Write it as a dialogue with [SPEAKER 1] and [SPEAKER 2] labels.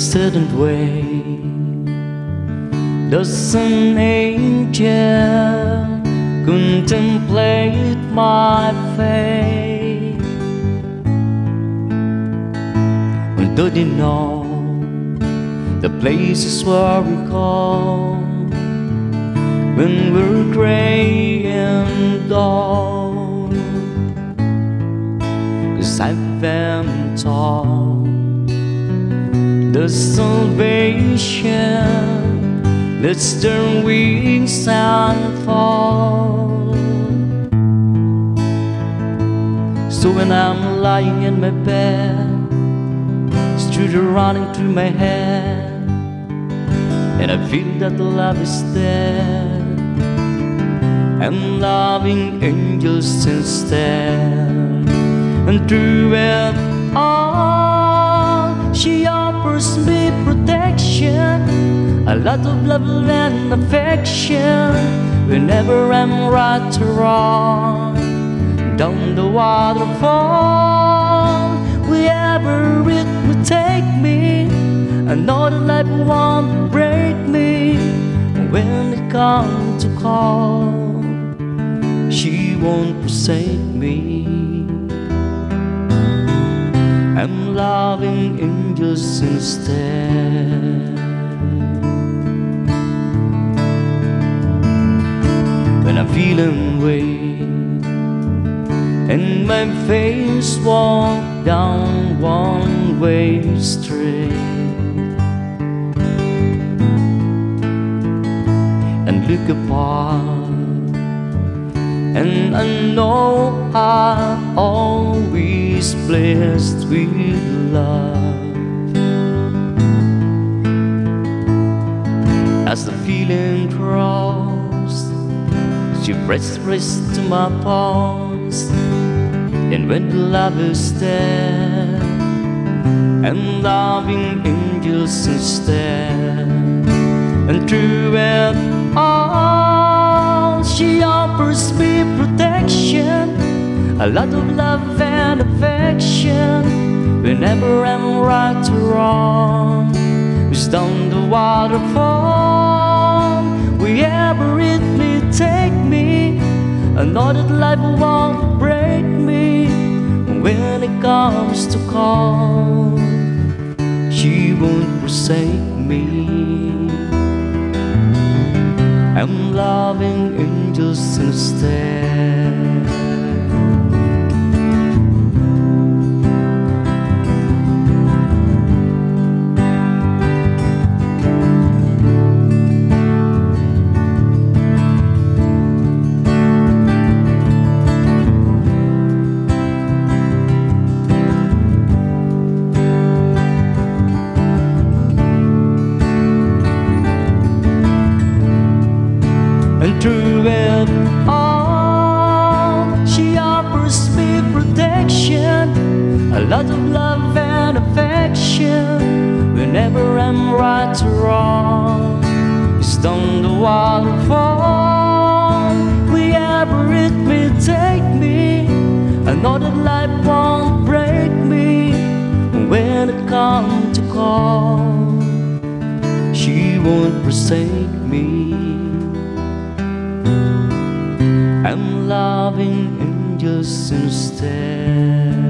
[SPEAKER 1] certain way. Does an angel contemplate my fate? Do you know the places where we go when we're gray the salvation lets their wings and fall. So when I'm lying in my bed, streets running through my head, and I feel that love is dead. I'm loving angels instead, and through it lot of love and affection. Whenever I'm right or wrong, down the waterfall, wherever it will take me, I know that life won't break me. When it comes to call, she won't forsake me. I'm loving angels instead. Feeling weak and my face walk down one way street and look apart and I know I'm always blessed with love. As the feeling grows She pressed pressed to my pulse And when the love is dead I'm loving angels instead And through it all She offers me protection A lot of love and affection. Whenever I'm right or wrong It's down the waterfall I know that life won't break me When it comes to call She won't forsake me I'm loving angels instead. Through it all, she offers me protection, a lot of love and affection. Whenever I'm right or wrong, it's down the waterfall. Wherever it may take me, I know that life won't break me. loving angels instead.